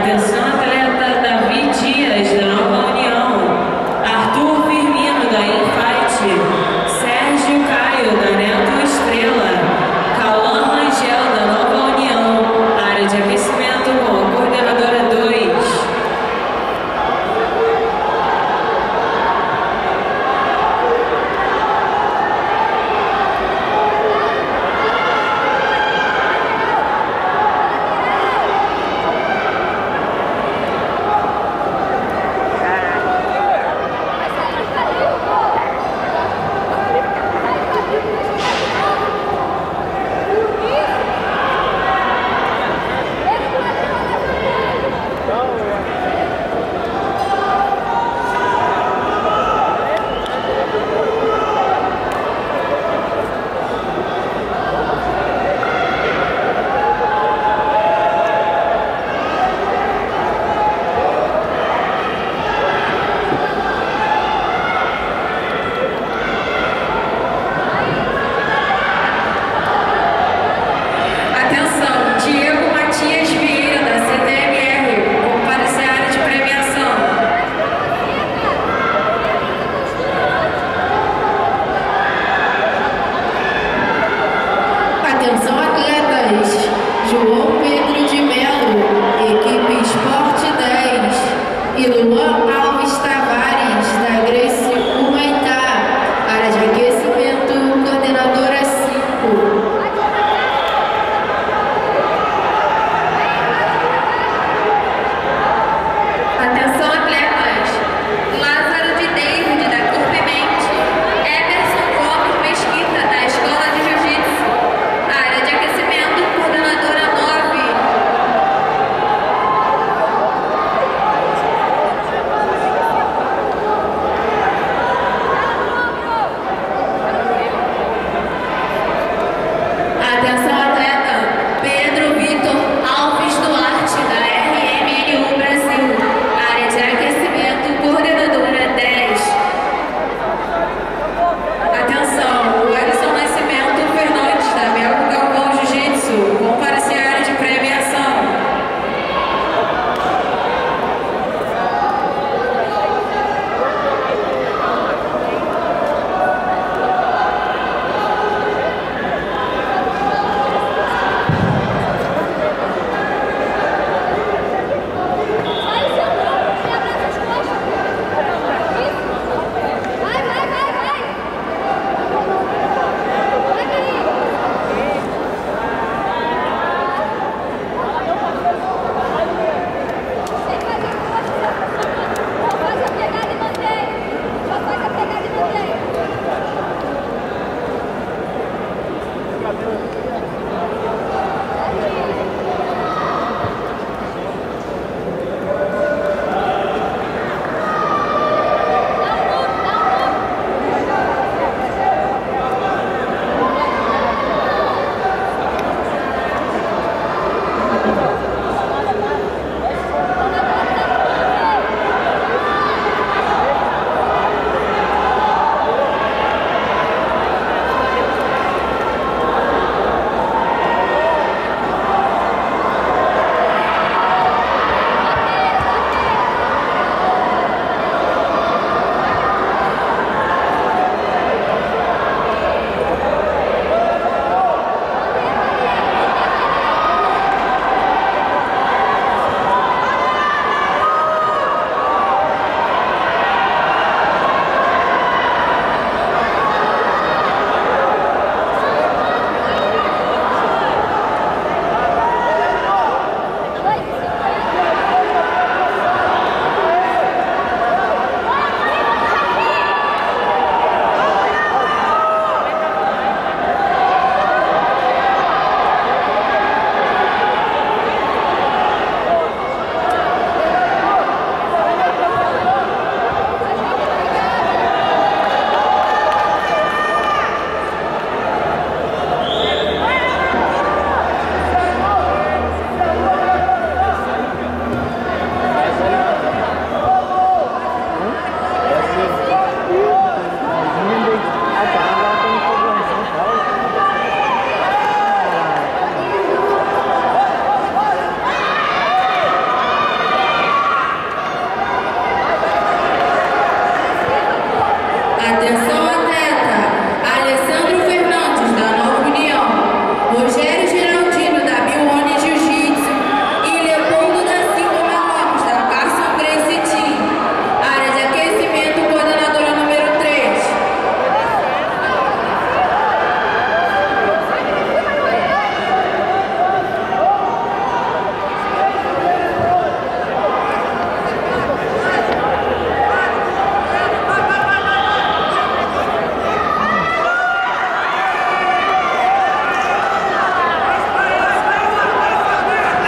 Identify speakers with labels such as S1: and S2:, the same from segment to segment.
S1: Angus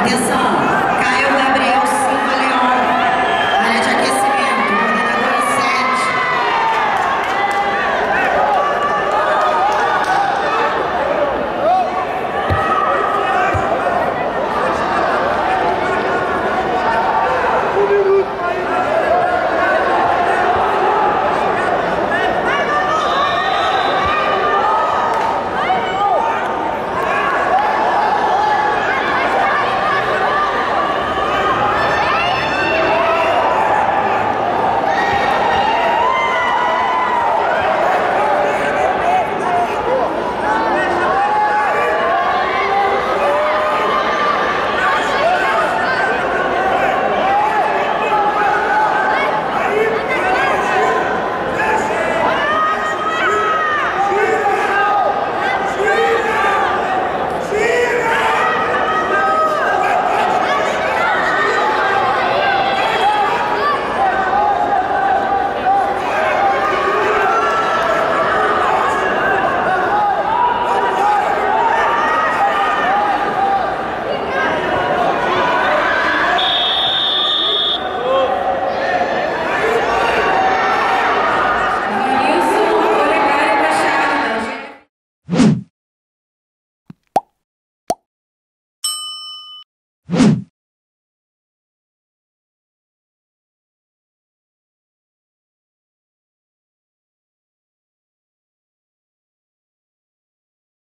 S2: I guess so.